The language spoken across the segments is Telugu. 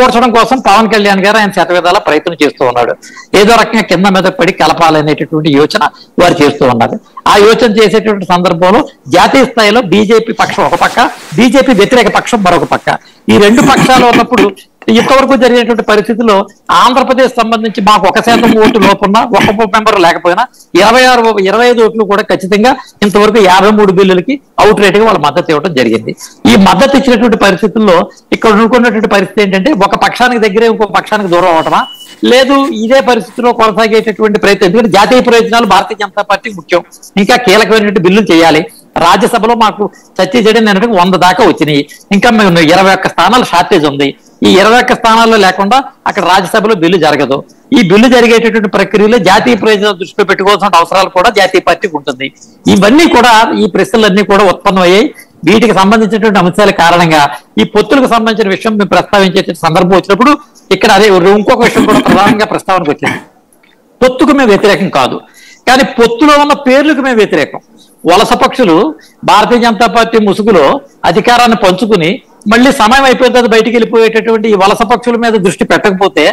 కూర్చడం కోసం పవన్ కళ్యాణ్ గారు ఆయన శతవిధాల ప్రయత్నం చేస్తూ ఉన్నాడు. ఏదో రకంగా కింద మీద పడి కలపాలనేటటువంటి యోచన వారు చేస్తూ ఉన్నారు. ఆ యోచన చేసేటువంటి సందర్భంలో జాతీయ స్థాయిలో బీజేపీ పక్షం ఒక పక్క బీజేపీ వ్యతిరేక పక్షం మరొక పక్క. ఈ రెండు పక్షాలు ఉన్నప్పుడు ఇంతవరకు జరిగినటువంటి పరిస్థితుల్లో ఆంధ్రప్రదేశ్ సంబంధించి మాకు ఒక శాతం ఓటు లోపున్నా ఒక మెంబర్ లేకపోయినా ఇరవై ఆరు ఇరవై ఐదు ఓట్లు కూడా ఖచ్చితంగా ఇంతవరకు యాభై మూడు బిల్లులకి అవుట్ రేట్గా వాళ్ళ మద్దతు ఇవ్వడం జరిగింది. ఈ మద్దతు ఇచ్చినటువంటి పరిస్థితుల్లో ఇక్కడ అనుకున్నటువంటి పరిస్థితి ఏంటంటే ఒక పక్షానికి దగ్గరే ఇంకో పక్షానికి దూరం అవటమా లేదు ఇదే పరిస్థితిలో కొనసాగేటటువంటి ప్రయత్నం ఎందుకంటే జాతీయ ప్రయోజనాలు భారతీయ జనతా పార్టీ ముఖ్యం. ఇంకా కీలకమైనటువంటి బిల్లులు చేయాలి. రాజ్యసభలో మాకు చర్చ చేయడం నేను వంద దాకా వచ్చినాయి. ఇంకా మేము ఇరవై ఒక్క స్థానాలు షార్టేజ్ ఉంది. ఈ ఇరవై ఒక్క స్థానాల్లో లేకుండా అక్కడ రాజ్యసభలో బిల్లు జరగదు. ఈ బిల్లు జరిగేటటువంటి ప్రక్రియలో జాతీయ ప్రయోజనాలు దృష్టిలో పెట్టుకోవాల్సిన అవసరాలు కూడా జాతీయ పార్టీకి ఉంటుంది. ఇవన్నీ కూడా ఈ ప్రశ్నలన్నీ కూడా ఉత్పన్నమయ్యాయి. వీటికి సంబంధించినటువంటి అంశాల కారణంగా ఈ పొత్తులకు సంబంధించిన విషయం మేము ప్రస్తావించే సందర్భం వచ్చినప్పుడు ఇక్కడ అదే ఇంకొక విషయం కూడా ప్రధానంగా ప్రస్తావనకు వచ్చింది. పొత్తుకు మేము వ్యతిరేకం కాదు. కానీ పొత్తులో ఉన్న పేర్లకు మేము వ్యతిరేకం. వలస పక్షులు భారతీయ జనతా పార్టీ ముసుగులో అధికారాన్ని పంచుకుని మళ్ళీ సమయం అయిపోయిన తర్వాత బయటికి వెళ్ళిపోయేటటువంటి ఈ వలస పక్షుల మీద దృష్టి పెట్టకపోతే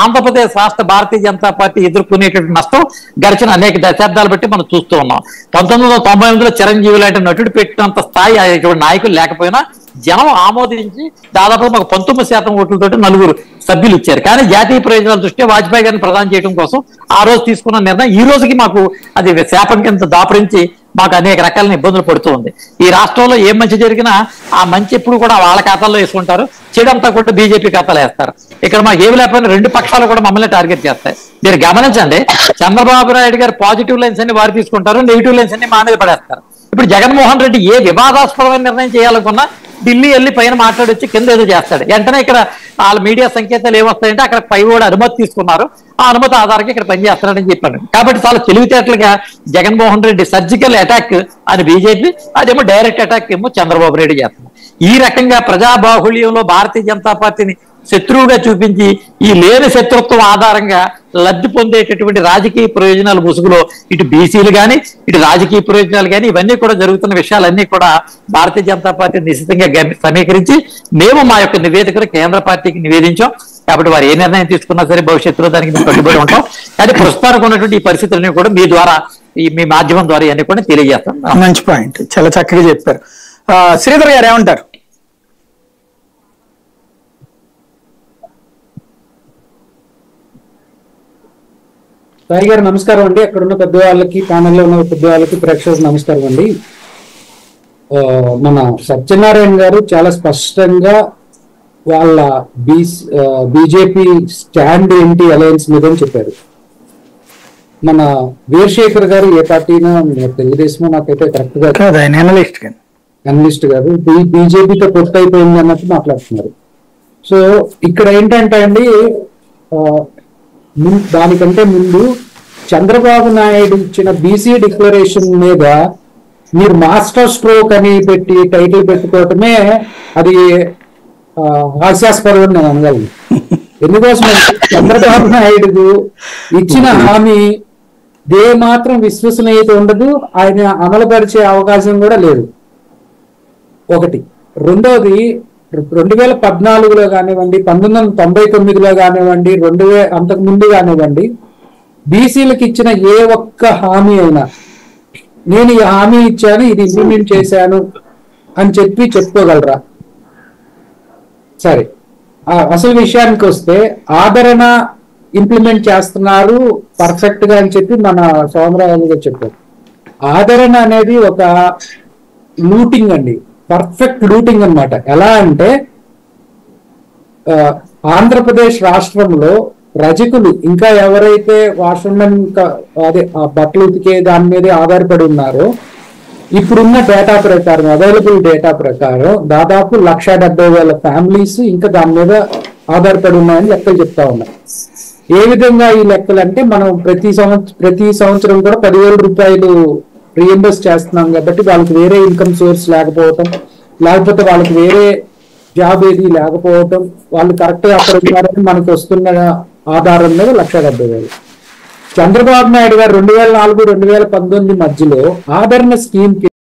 ఆంధ్రప్రదేశ్ రాష్ట్ర భారతీయ జనతా పార్టీ ఎదుర్కొనేటటువంటి నష్టం గడిచిన అనేక దశాబ్దాలు బట్టి మనం చూస్తూ ఉన్నాం. పంతొమ్మిది వందల తొంభై ఎనిమిదిలో చిరంజీవి లాంటి నటుడు పెట్టినంత స్థాయి నాయకులు లేకపోయినా జనం ఆమోదించి దాదాపు మాకు పంతొమ్మిది శాతం ఓట్లతో నలుగురు సభ్యులు ఇచ్చారు. కానీ జాతీయ ప్రయోజనాల దృష్ట్యా వాజ్పేయి గారిని ప్రదానం చేయడం కోసం ఆ రోజు తీసుకున్న నిర్ణయం ఈ రోజుకి మాకు అది శాపం కింద దాపరించి మాకు అనేక రకాల ఇబ్బందులు పడుతూ ఉంది. ఈ రాష్ట్రంలో ఏ మంచి జరిగినా ఆ మంచి ఎప్పుడు కూడా వాళ్ళ ఖాతాల్లో వేసుకుంటారు. చెడంతా కూడా బీజేపీ ఖాతాలో వేస్తారు. ఇక్కడ మాకు ఏమి లేకపోయినా రెండు పక్షాలు కూడా మమ్మల్ని టార్గెట్ చేస్తాయి. మీరు గమనించండి చంద్రబాబు నాయుడు గారు పాజిటివ్ లైన్స్ అన్ని వారు తీసుకుంటారు నెగిటివ్ లైన్స్ అన్ని మా మీద పడేస్తారు. ఇప్పుడు జగన్మోహన్ రెడ్డి ఏ వివాదాస్పదమైన నిర్ణయం చేయాలనుకున్నా ఢిల్లీ వెళ్ళి పైన మాట్లాడొచ్చి కింద ఏదో చేస్తాడు. వెంటనే ఇక్కడ వాళ్ళ మీడియా సంకేతాలు ఏమొస్తాయంటే అక్కడ పై కూడా అనుమతి తీసుకున్నారు. ఆ అనుమతి ఆధారంగా ఇక్కడ పనిచేస్తున్నాడని చెప్పాను కాబట్టి చాలా తెలివితేటలుగా జగన్మోహన్ రెడ్డి సర్జికల్ అటాక్ అని బీజేపీ అదేమో డైరెక్ట్ అటాక్ ఏమో చంద్రబాబు నాయుడు చేస్తున్నారు ఈ రకంగా ప్రజాబాహుళ్యంలో భారతీయ జనతా పార్టీని శత్రువుగా చూపించి ఈ లేని శత్రుత్వం ఆధారంగా లబ్ధి పొందేటటువంటి రాజకీయ ప్రయోజనాల ముసుగులో ఇటు బీసీలు కానీ ఇటు రాజకీయ ప్రయోజనాలు కానీ ఇవన్నీ కూడా జరుగుతున్న విషయాలన్నీ కూడా భారతీయ జనతా పార్టీ నిశ్చితంగా సమీకరించి మేము మా యొక్క నివేదికను కేంద్ర పార్టీకి నివేదించాం. కాబట్టి వారు ఏ నిర్ణయం తీసుకున్నా సరే భవిష్యత్తులో దానికి మేము కట్టుబడి ఉంటాం. కానీ ప్రస్తుతానికి ఉన్నటువంటి ఈ పరిస్థితులన్నీ కూడా మీ ద్వారా ఈ మీ మాధ్యమం ద్వారా ఇవన్నీ కూడా తెలియజేస్తాం. మంచి పాయింట్. చాలా చక్కగా చెప్పారు. ఆ, శ్రీధర్ గారు ఏమంటారు? సాయి గారు నమస్కారం అండి. అక్కడ ఉన్న పెద్ద వాళ్ళకి ప్యానెల్లో ఉన్న పెద్ద వాళ్ళకి ప్రేక్షకులకు నమస్కారం అండి. మన సత్యనారాయణ గారు చాలా స్పష్టంగా వాళ్ళ బీజేపీ స్టాండ్ ఏంటి అలయన్స్ మీద అని చెప్పారు. మన వీరశేఖర్ గారు ఏ పార్టీనో తెలుగుదేశమో నాకైతే కరెక్ట్గా అనలిస్ట్ అనలిస్ట్ గారు బీజేపీతో పొత్తు అయిపోయింది అన్నట్టు మాట్లాడుతున్నారు. సో ఇక్కడ ఏంటంటే అండి దానికంటే ముందు చంద్రబాబు నాయుడు ఇచ్చిన బీసీ డిక్లరేషన్ మీద మీరు మాస్టర్ స్ట్రోక్ అని పెట్టి టైటిల్ పెట్టుకోవటమే అది హాస్యాస్పదం అందరి నేను అనగలను. ఎందుకోసం చంద్రబాబు నాయుడు ఇచ్చిన హామీ దే మాత్రం విశ్వసనీయత ఉండదు ఆయన అమలుపరిచే అవకాశం కూడా లేదు. ఒకటి. రెండోది రెండు వేల పద్నాలుగులో కానివ్వండి పంతొమ్మిది వందల తొంభై తొమ్మిదిలో కానివ్వండి రెండు వే అంతకు ముందు కానివ్వండి బీసీలకు ఇచ్చిన ఏ ఒక్క హామీ అయినా నేను ఈ హామీ ఇచ్చాను ఇది ఇంప్లిమెంట్ చేశాను అని చెప్పి చెప్పుకోగలరా? సరే. అసలు విషయానికి వస్తే ఆదరణ ఇంప్లిమెంట్ చేస్తున్నారు పర్ఫెక్ట్గా అని చెప్పి మన సోమరాజు గారు చెప్పారు. ఆదరణ అనేది ఒక లూటింగ్ అండి. పర్ఫెక్ట్ రూటింగ్ అన్నమాట. ఎలా అంటే ఆంధ్రప్రదేశ్ రాష్ట్రంలో రజకులు ఇంకా ఎవరైతే వాషర్మెన్ అదే ఆ బట్టలు ఉతికే దాని మీదే ఆధారపడి ఉన్నారో ఇప్పుడున్న డేటా ప్రకారం అవైలబుల్ డేటా ప్రకారం దాదాపు లక్ష డెబ్బై వేల ఫ్యామిలీస్ ఇంకా దాని మీద ఆధారపడి ఉన్నాయని లెక్కలు చెప్తా ఉన్నాయి ఏ విధంగా ఈ లెక్కలు అంటే మనం ప్రతి సంవత్సరం ప్రతి సంవత్సరం కూడా పదివేల రూపాయలు రీఎంబర్స్ చేస్తున్నాం కాబట్టి వాళ్ళకి వేరే ఇన్కమ్ సోర్స్ లేకపోవటం లేకపోతే వాళ్ళకి వేరే జాబ్ ఏది లేకపోవటం వాళ్ళు కరెక్ట్ అక్కడ ఉన్నారని మనకు వస్తున్న ఆధారం మీద లక్ష డెబ్బై వేలు. చంద్రబాబు నాయుడు గారు రెండు వేల నాలుగు రెండు వేల పంతొమ్మిది మధ్యలో ఆదరణ స్కీమ్